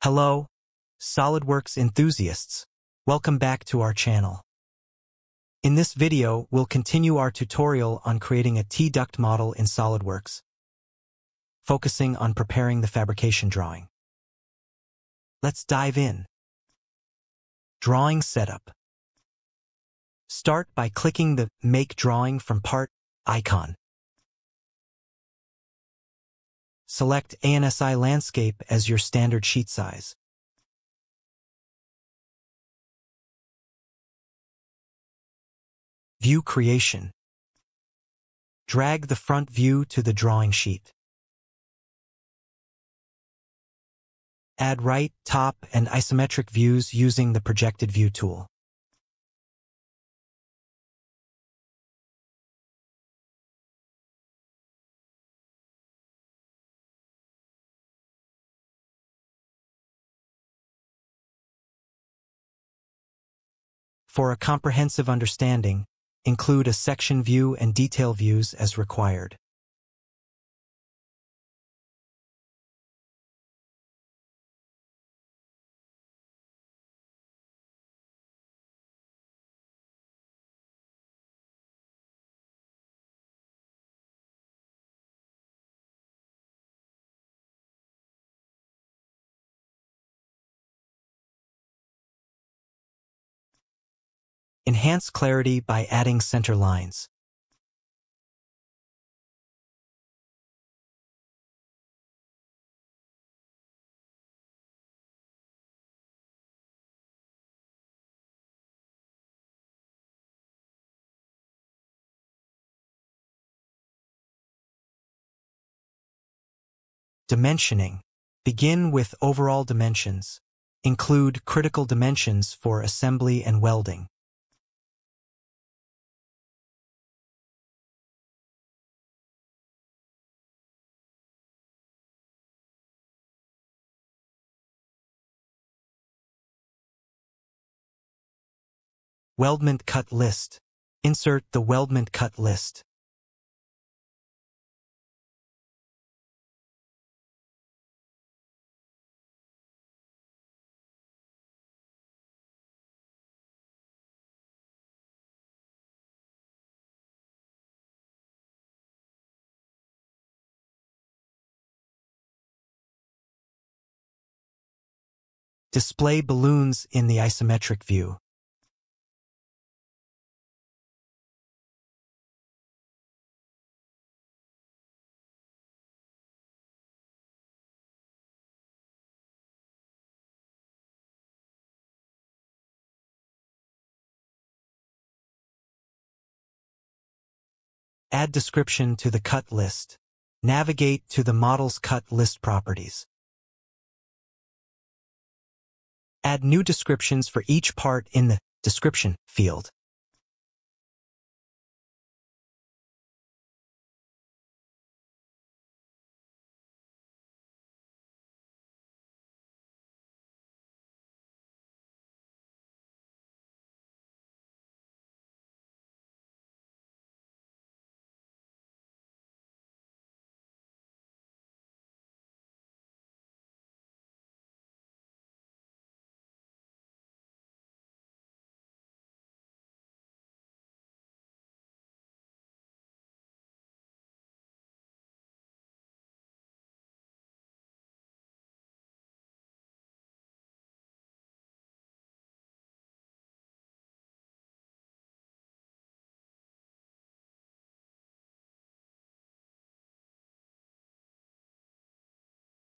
Hello, SOLIDWORKS enthusiasts. Welcome back to our channel. In this video, we'll continue our tutorial on creating a T-duct model in SOLIDWORKS, focusing on preparing the fabrication drawing. Let's dive in. Drawing Setup Start by clicking the Make Drawing from Part icon. Select ANSI Landscape as your standard sheet size. View Creation. Drag the front view to the drawing sheet. Add right, top, and isometric views using the Projected View tool. For a comprehensive understanding, include a section view and detail views as required. Enhance clarity by adding center lines. Dimensioning. Begin with overall dimensions. Include critical dimensions for assembly and welding. Weldment cut list. Insert the weldment cut list. Display balloons in the isometric view. Add description to the cut list. Navigate to the model's cut list properties. Add new descriptions for each part in the description field.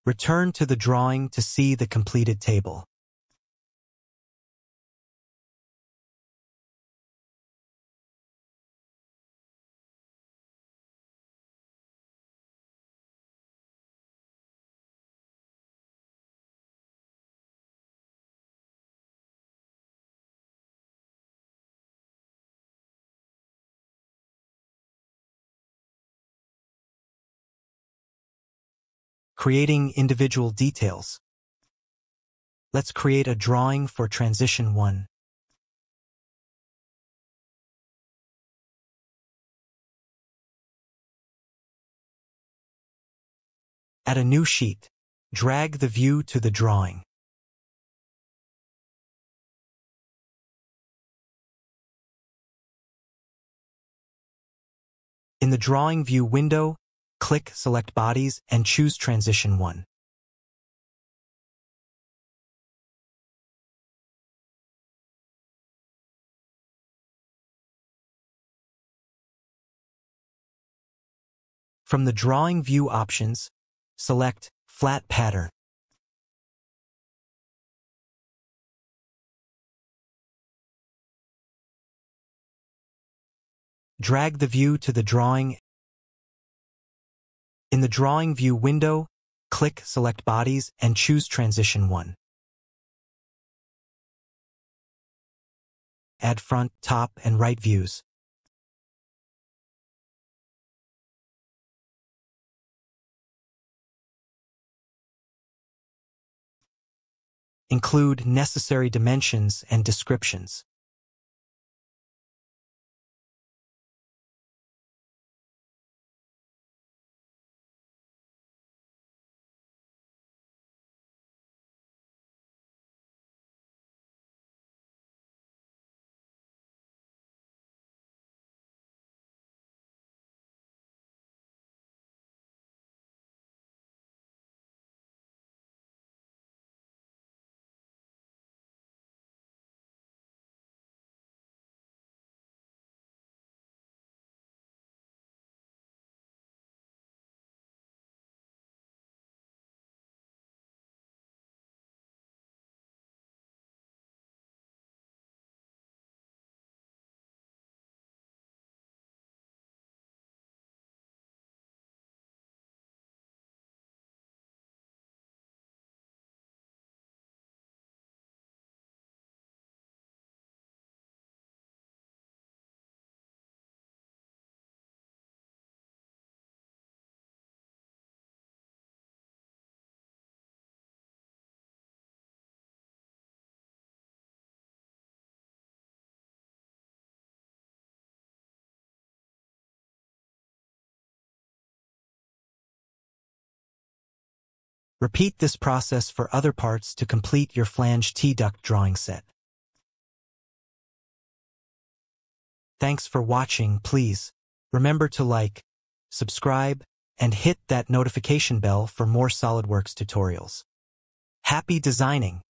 Return to the drawing to see the completed table. Creating individual details. Let's create a drawing for transition 1. Add a new sheet. Drag the view to the drawing. In the Drawing View window, click Select Bodies and choose Transition 1. From the Drawing View options, select Flat Pattern. Drag the view to the drawing. In the Drawing View window, click Select Bodies and choose Transition 1. Add front, top, and right views. Include necessary dimensions and descriptions. Repeat this process for other parts to complete your flange T-duct drawing set. Thanks for watching, please. Remember to like, subscribe, and hit that notification bell for more SOLIDWORKS tutorials. Happy designing!